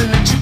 something that you